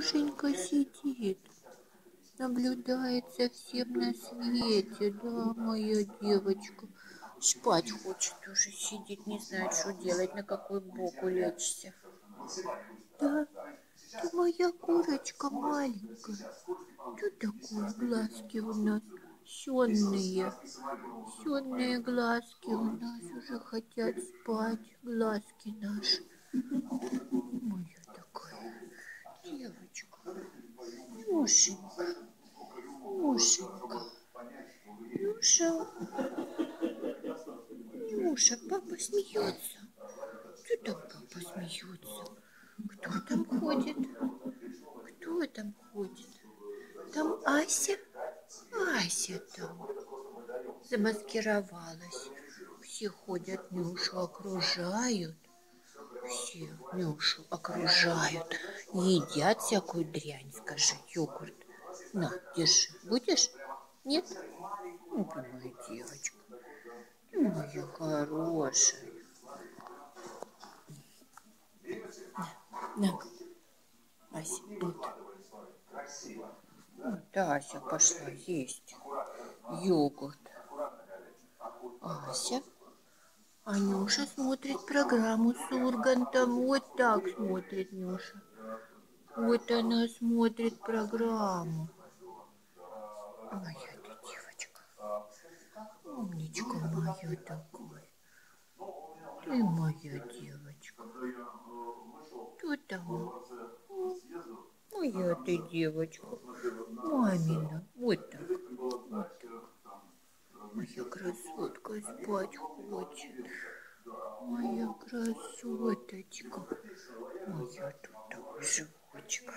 Нюшенька сидит, наблюдает за всем на свете, да, моя девочка. Спать хочет уже, сидит, не знает, что делать, на какой бок улечься. Да, ты моя курочка маленькая. Что такое глазки у нас? Сонные, сонные глазки у нас уже хотят спать, глазки наши. Моя такая девочка, Нюшенька, Нюшенька, Нюша, Нюша, папа смеется. Что там папа смеется? Кто там ходит? Кто там ходит? Там Ася? Ася там замаскировалась. Все ходят, Нюшу окружают. Все Нюшу окружают. Едят всякую дрянь, скажи, йогурт. На, держи. Будешь? Нет? Ну, ты моя девочка. Ты моя хорошая. На. Ася, вот. Вот Ася пошла есть йогурт. Ася. А Нюша смотрит программу с Ургантом. Вот так смотрит Нюша. Вот она смотрит программу. Моя ты девочка. Умничка моя такой. Ты моя девочка. Кто там? Моя ты девочка. Мамина. Вот так. Моя красотка спать хочет. Моя красоточка. Моя тут животика.